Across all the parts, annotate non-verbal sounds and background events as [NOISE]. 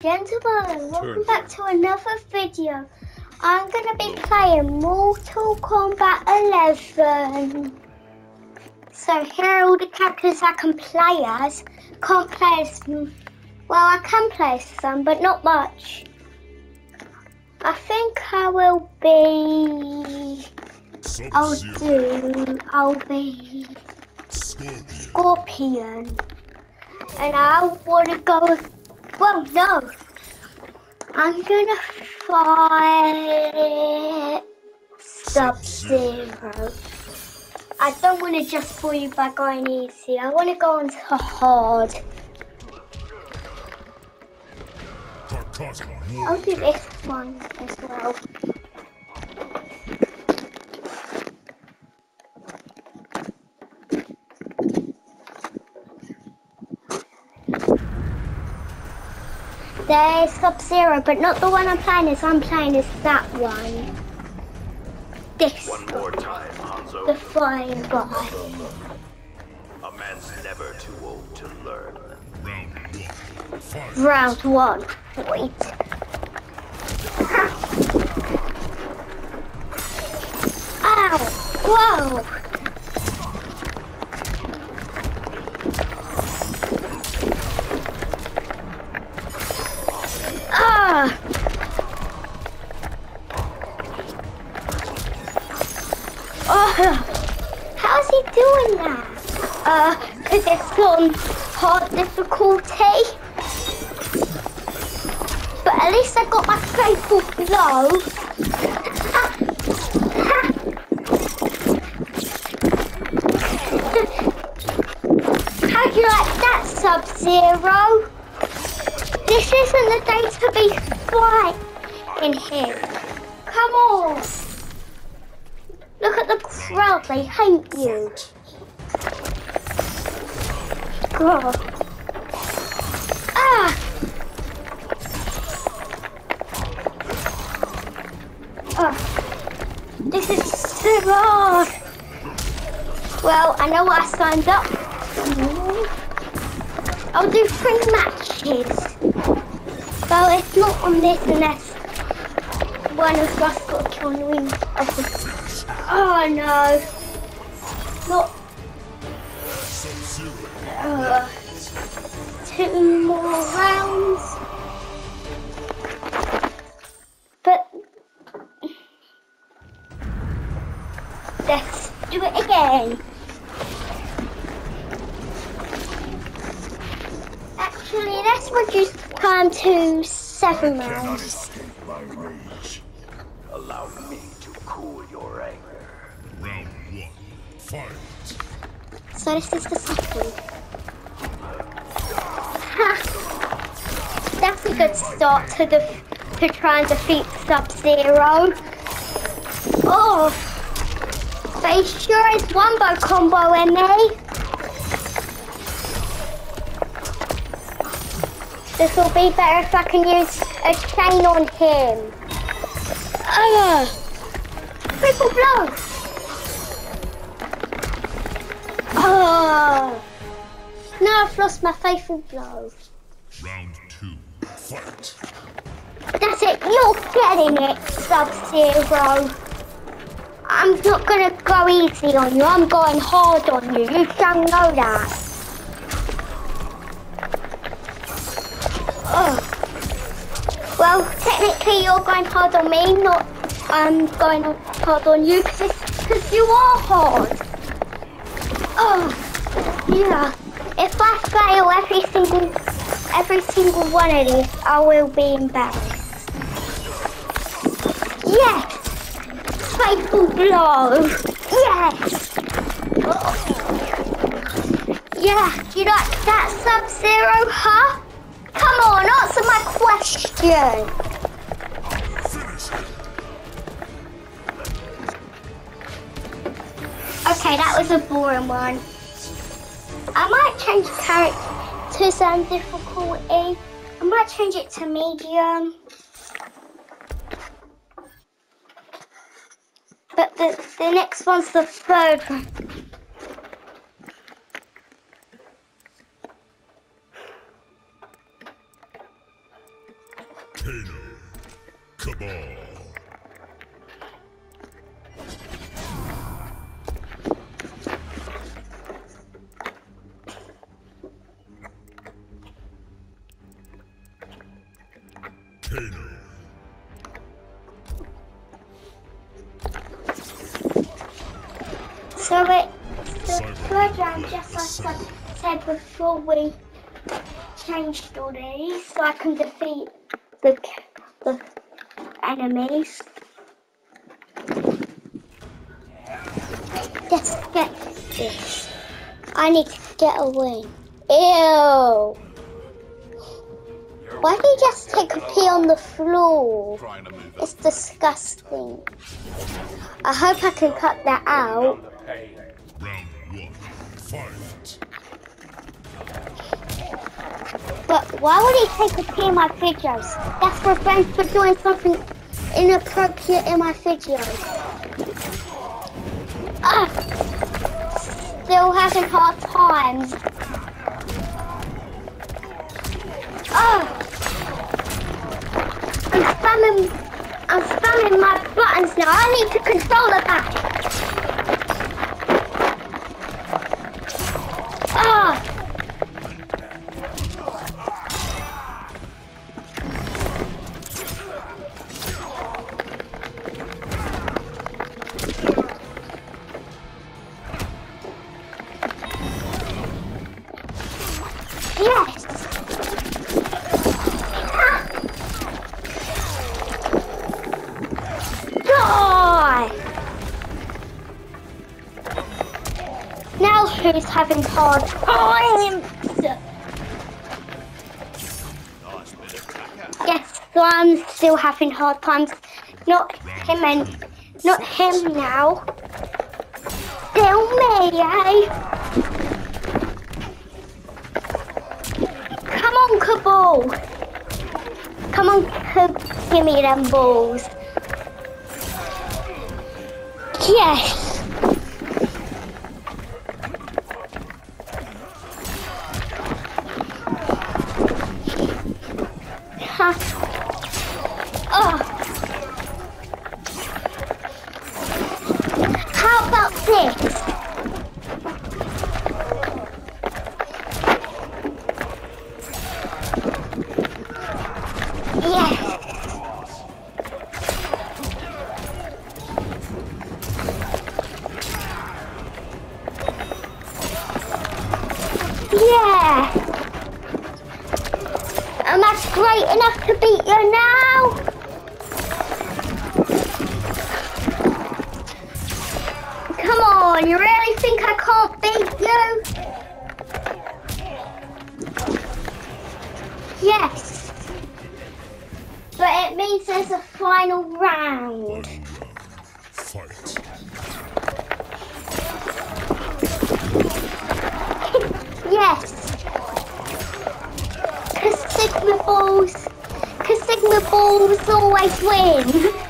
Gentlemen, welcome back to another video. I'm going to be playing Mortal Kombat 11. So here are all the characters I can play as. Can't play as... Well, I can play some, but not much. I think I will be... I'll do... I'll be... Scorpion. And I want to go... Well, no. I'm gonna fight Sub-Zero. I don't want to just pull you by going easy. I want to go on to hard. I'll do this one as well. There's Sub-Zero, but not the one I'm playing as. I'm playing as that one. This. One more time, Hanzo. The flying guy. A man's never too old to learn. Round one. Wait. Ow! Whoa! Difficulty. But at least I got my faithful blow. How do you like that, Sub-Zero? This isn't the day to be quiet in here. Come on. Look at the crowd, they hate you. God. I know what I signed up. I'll do three matches. Well, it's not on this unless one of us got John Wing. Oh no. Not. Uh, two more rounds. But. Let's do it again. Actually, let's reduce the time to seven rounds. Allow me to cool your anger. Round one, fight. So this is the second. Ha! That's a good start to the to try and defeat Sub-Zero. Oh, but he sure is wombo combo in me. This will be better if I can use a chain on him. Ah! Triple blow! Oh! Now I've lost my faithful blow. Round two, fight. That's it, you're getting it, Sub-Zero. I'm not gonna go easy on you, I'm going hard on you. You don't know that. Oh. Well, technically you're going hard on me, not I'm going hard on you, because you are hard. Oh, yeah. If I fail every single every single one of these, I will be embarrassed. Yes! Faithful blow! Yes! Yeah, you like that Sub-Zero, huh? Come on, answer my question! Okay, that was a boring one. I might change the character to some difficulty. I might change it to medium. But the, the next one's the third one. Kano. Kabal. So it, the round, just like I said before we changed all these, so I can defeat the, the enemies. Just get this. I need to get away. Ew. Why did you just take a pee on the floor? It's disgusting. I hope I can cut that out. But why would he take a pee in my videos? That's for friends for doing something inappropriate in my videos. Ah! Still having hard times. Oh! I'm spamming, I'm spamming my buttons now. I need to control it back. Who's having hard times? Yes, I'm still having hard times. Not him and not him now. Still me, eh? Come on, Kabal. Come on, give me them balls. Yes. Sigma balls always win. [LAUGHS]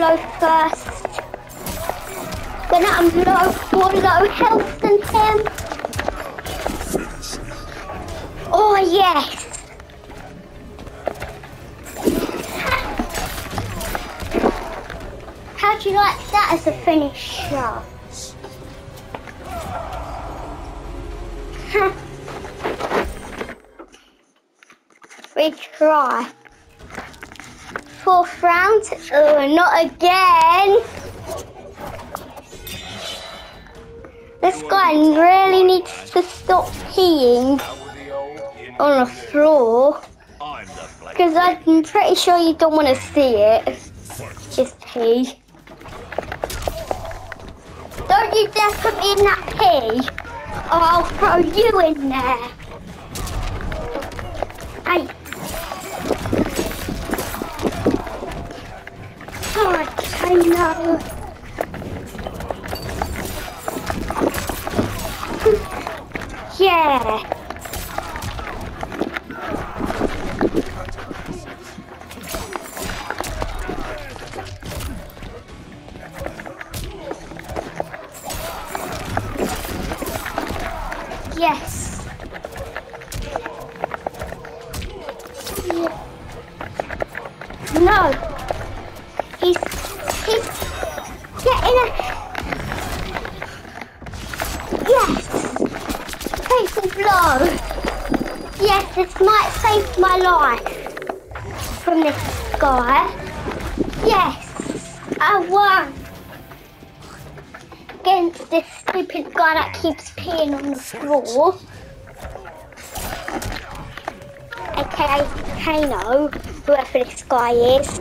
blow first. When I'm low, more low health than him. Oh yes. How do you like that as a finisher? [LAUGHS] Retry. Fourth round. Oh, not again. This guy really needs to stop peeing on the floor. Because I'm pretty sure you don't want to see it. Just pee. Don't you dare put me in that pea, or I'll throw you in there. Hey. I know. [LAUGHS] Yeah. That keeps peeing on the floor. AKA Kano, whoever this guy is.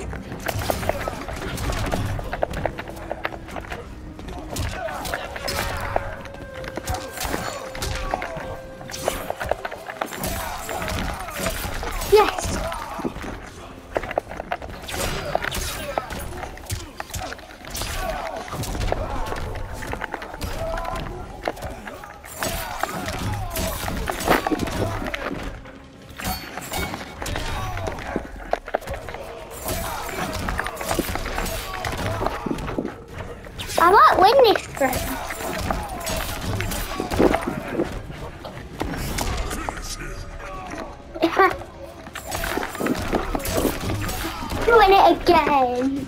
Doing it again.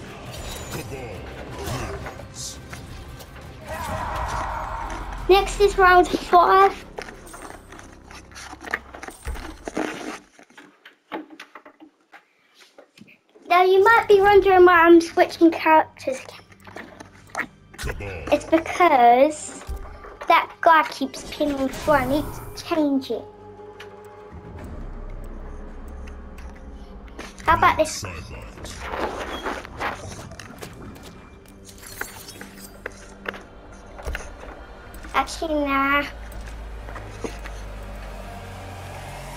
Next is round five. Now you might be wondering why I'm switching characters again. It's because that guy keeps pinning the. I need to change it. How about this? Actually, nah.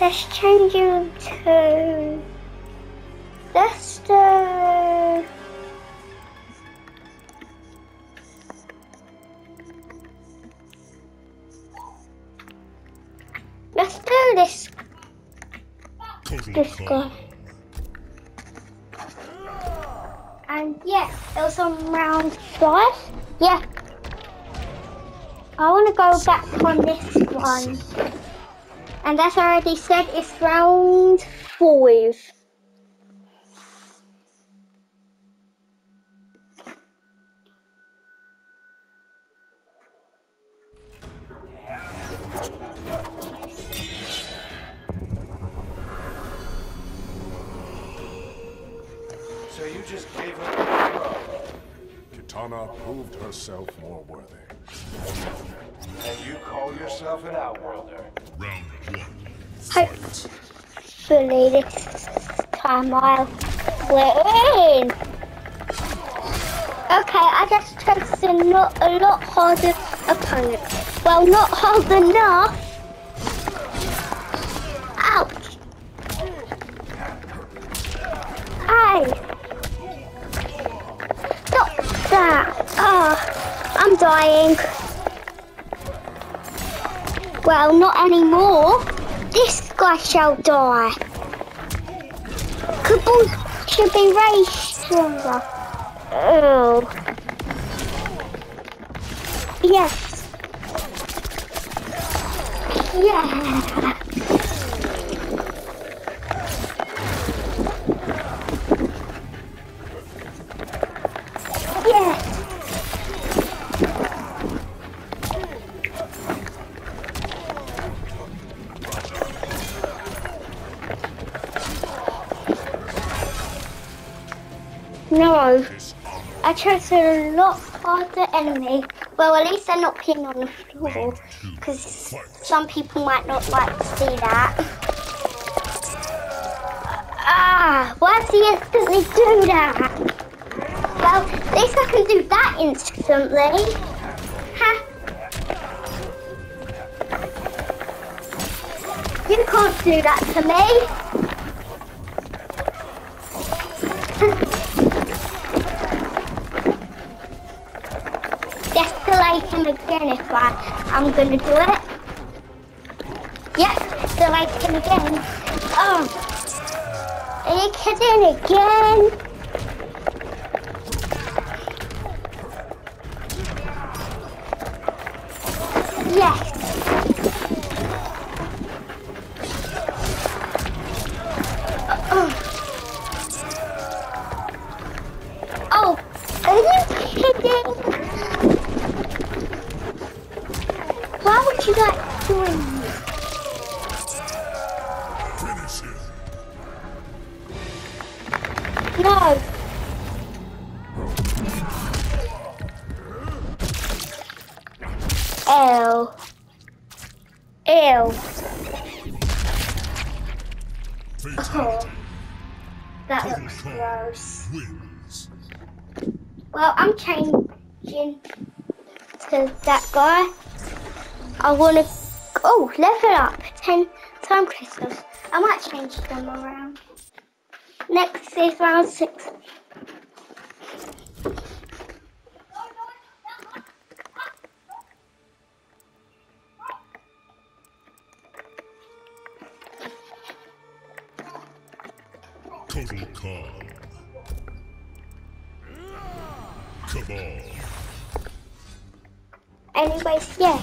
Let's change you to. Let's do. Let's do this. This guy. And yeah, it was on round five. Yeah. I want to go back on this one. And as I already said, it's round five. Proved herself more worthy. and you call yourself an outworlder. Round one. Hope- Hopefully this time I'll win. Okay, I just chose a lot, a lot harder opponent. Well, not hard enough. Dying. Well, not anymore. This guy shall die. Kabal should be raised stronger. Oh. Yes. Yeah. Yes. they're a lot harder, enemy. Well, at least they're not peeing on the floor, because some people might not like to see that. Ah, why does he instantly do that? Well, at least I can do that instantly. Ha! You can't do that to me! I'm gonna do it. Yes, escalate him again. Oh, you kidding again? That looks gross. wins. Well, I'm changing to that guy. I want to. Oh, level up. 10 time crystals. I might change them around. Next is round 6. Yeah.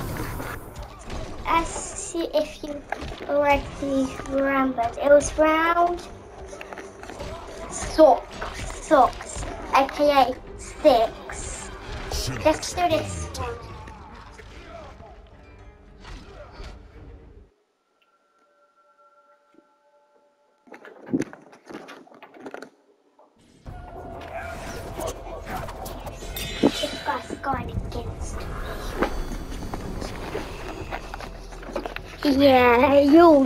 As if you already remembered, it was round socks, socks, aka six. Let's do this. This Yeah, you'll.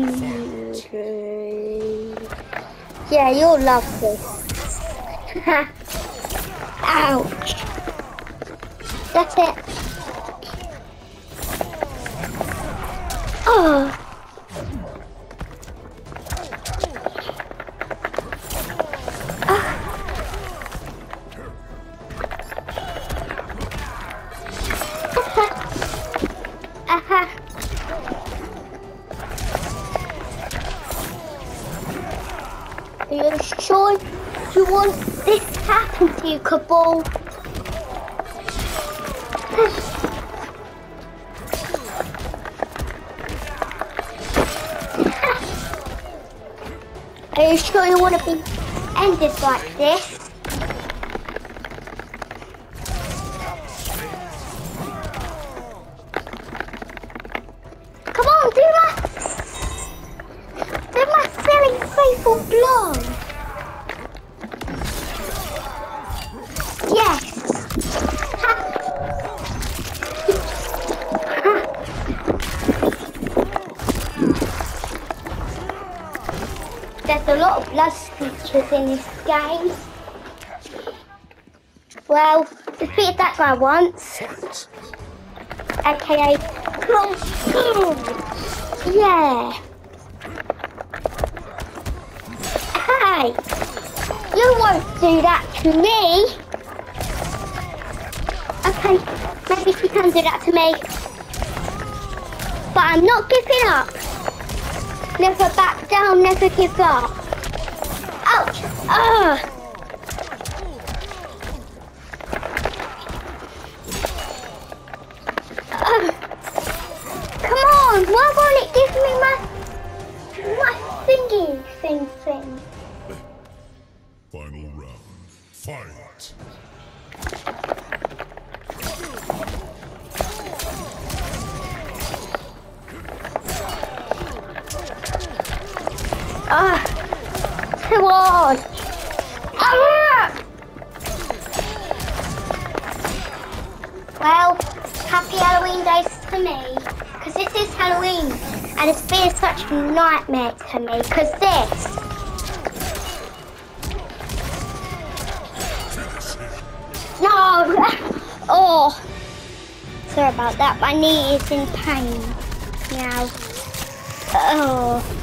Yeah, you'll love this. [LAUGHS] Ouch. That's it. Are you sure you want this to happen to you, Kabal? Are you sure you want to be ended like this? In this game. Well, defeated that guy once, aka. Yeah. Hey, you won't do that to me. Okay, maybe she can do that to me. But I'm not giving up. Never back down, never give up. Ah! Ah. Come on, why won't it give me my my thingy thing thing? Final round. Fight. Ah! Come on! Well, happy Halloween days to me. Because this is Halloween. And it's been such a nightmare to me. Because this. No! [LAUGHS] Oh! Sorry about that. My knee is in pain now. Oh.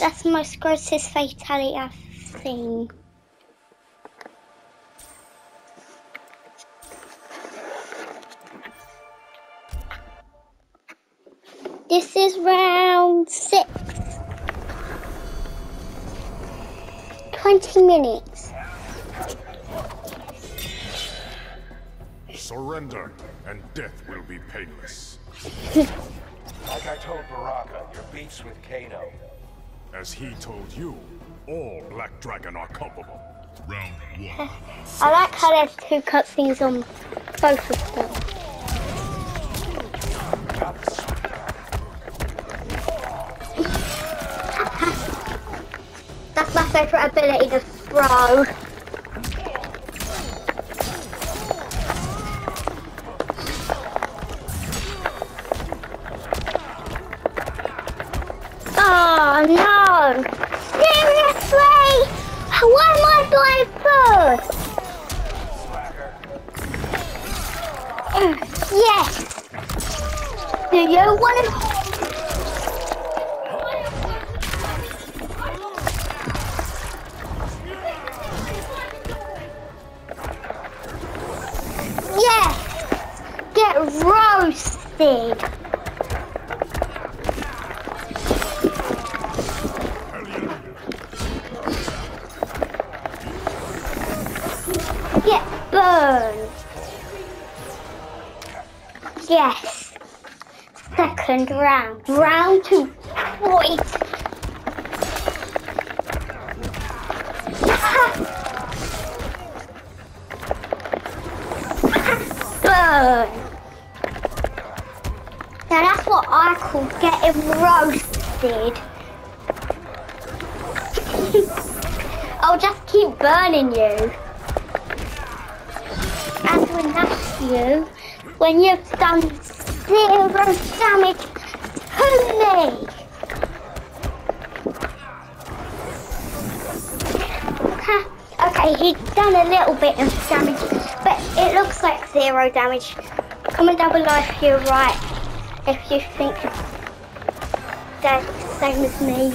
That's the most grossest fatality I've seen. This is round six. 20 minutes. Surrender, and death will be painless. Like I told Baraka, your beefs with Kano. As he told you, all Black Dragon are culpable. Round one. [LAUGHS] I like how there's two cutscenes on both of them. Got the sweetheart. That's my favourite ability to throw. Going. Yes! Do you want to Yes! Get roasted! Second round. Round two. Fight! Burn! Now that's what I call getting roasted. [LAUGHS] I'll just keep burning you. And when that's you, when you've done zero damage to. Okay, he's done a little bit of damage, but it looks like zero damage. Comment down below if you're right, if you think they're the same as me.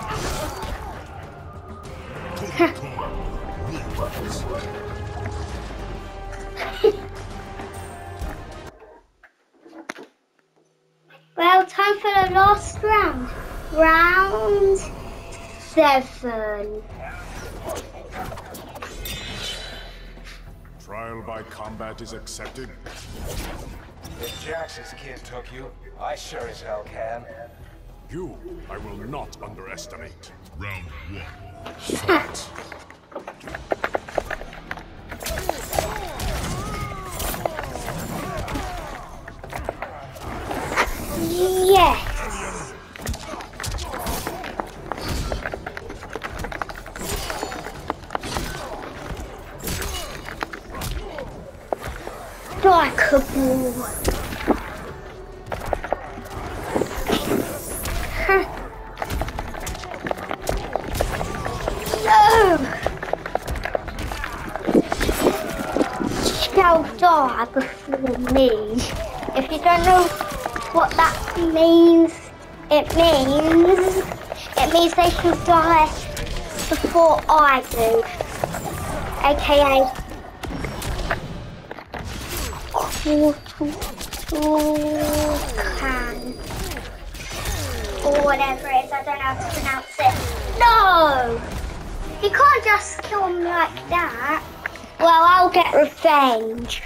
[LAUGHS] time for the last round. Round seven. Trial by combat is accepted. If Jax's kid took you, I sure as hell can. You, I will not underestimate. Round one. [LAUGHS] Fight. Shall die before me. If you don't know what that means, it means it means they shall die before I do. AKA can or whatever it is, I don't know how to pronounce it. No! You can't just kill him like that. Well, I'll get revenge.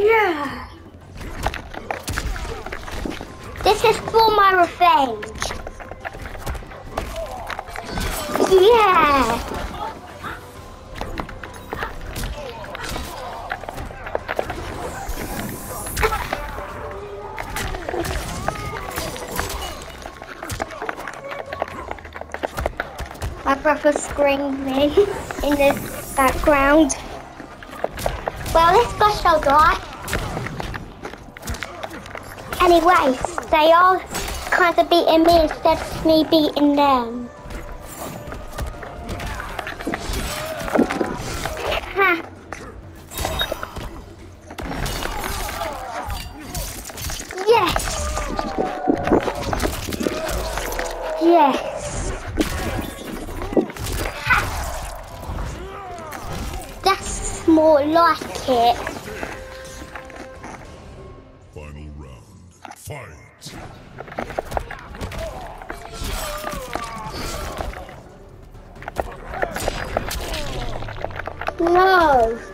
Yeah. This is for my revenge. Yeah. My brother's screaming in the background. Well, this guy shall die. Anyways, they are kind of beating me instead of me beating them. Ha. Yes. Yes. More like it. No.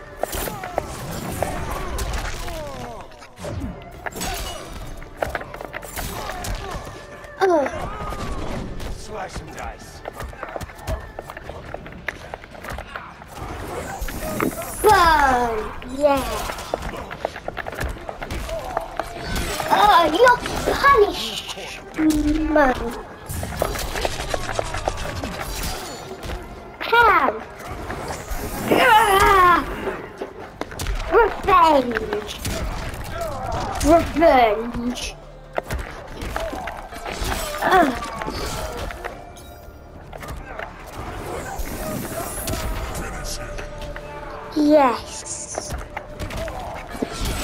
Yes.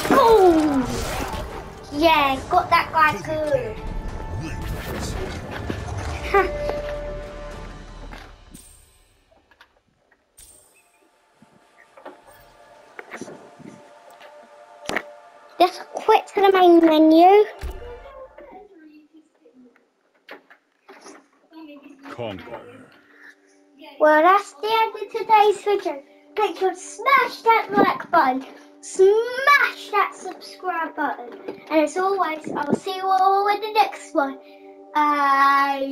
Boom. Yeah, got that guy good. Well, that's the end of today's video. Make sure to smash that like button, smash that subscribe button, and as always, I'll see you all in the next one. Bye.